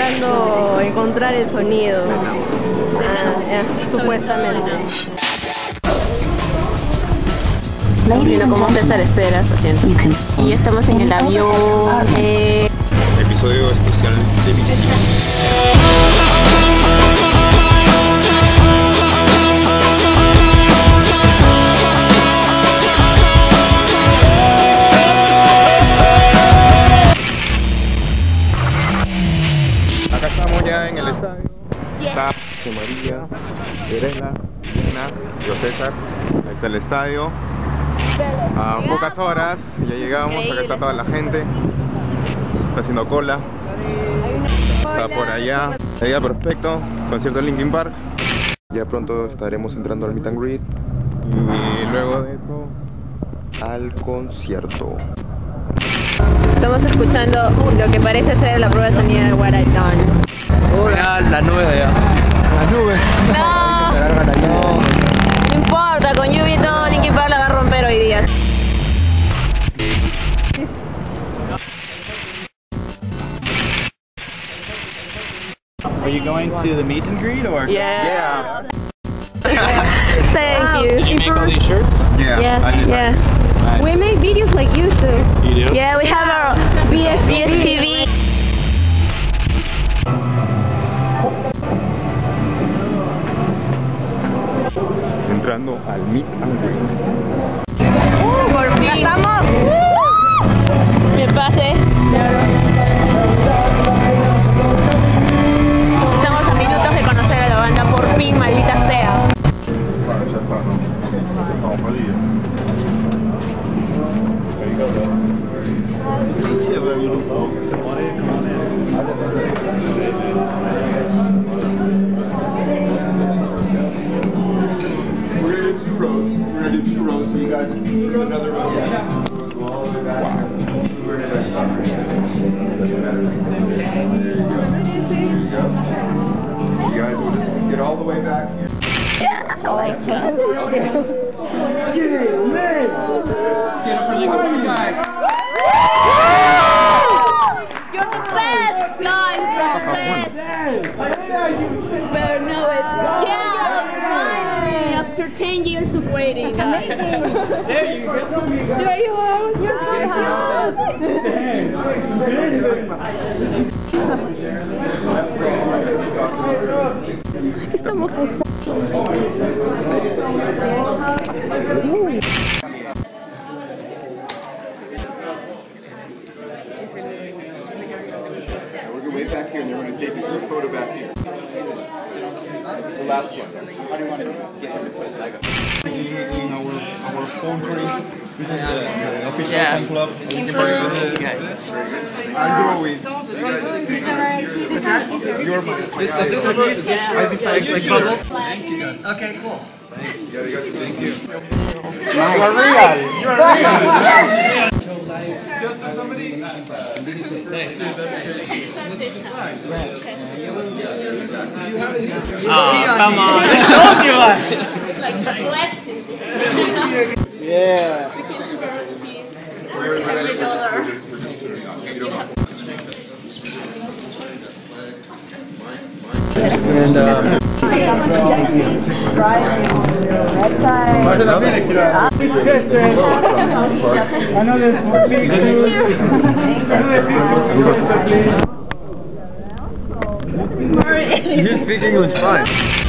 Intentando encontrar el sonido. Ah, eh, supuestamente. Bueno, como César espera, lo siento. Y estamos en el avión. Eh, Episodio especial de Misty. José María, Verena, Diana, yo César. Ahí está el estadio. A pocas horas ya llegamos, acá está toda la gente. Está haciendo cola. Está por allá. Allá perfecto. Concierto en Linkin Park. Ya pronto estaremos entrando al meet and greet. Y luego de eso al concierto. estamos escuchando lo que parece ser la prueba de sonido de What I've Done. Mira la nube de allá. No, no importa, con lluvia y todo, Linkin Park la va a romper hoy día. Are you going to the meet and greet or? Yeah. Thank you. Did you make all these shirts? Yeah, Yeah, I did. yeah. We make videos like you do. You do? Yeah, we have our BS, BSTV. Entrando al meet and greet. Por fin. ¡Estamos! Me pase. Estamos a minutos de conocer a la banda, por fin, maldita sea. We're here. You're the best, guys. The best. It. Yeah, finally, after 10 years of waiting. Amazing. there you go. There you are. You're Estamos We're gonna wait back here, and then we're gonna take a group photo back here. It's the last one. How do you want to get him to put his leg up? In our, our phone tree. This is the, the official Yeah. fan club. Yes. I go with. You're my. This is this one. Is this I decided like bubbles. Okay, cool. Thank you. You are real. You are real. Just for somebody. Oh, come on. I told you. Um, you speak English fine.